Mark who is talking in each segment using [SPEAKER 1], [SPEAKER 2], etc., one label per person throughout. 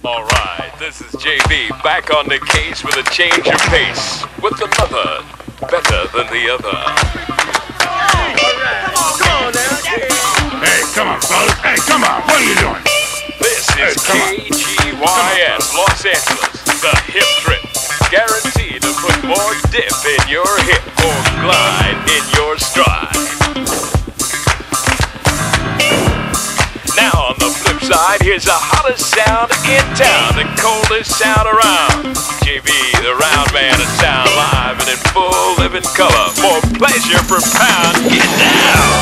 [SPEAKER 1] All right, this is JV back on the case with a change of pace, with the mother better than the other.
[SPEAKER 2] Hey, come on, fellas. Hey, come on. What are you doing?
[SPEAKER 1] This is
[SPEAKER 2] K G
[SPEAKER 1] Y S, Los Angeles, the hip trip. Guaranteed to put more dip in your hip or glide in your stride. side, here's the hottest sound in town, the coldest sound around. JV, the round man of sound, live and in full living color. More pleasure for pound. Get down!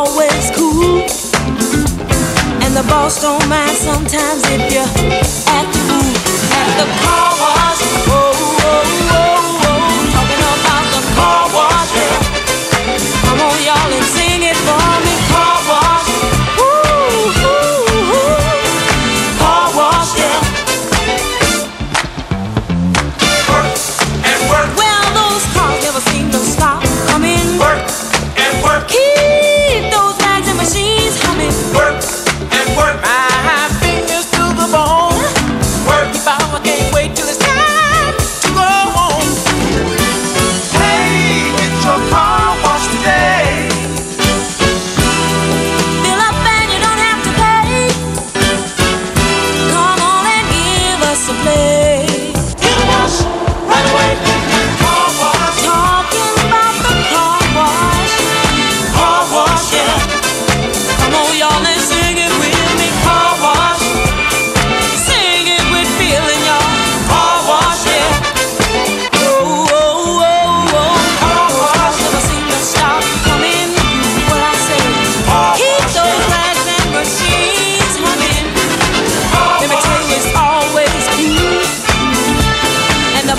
[SPEAKER 3] the boss don't mind sometimes if you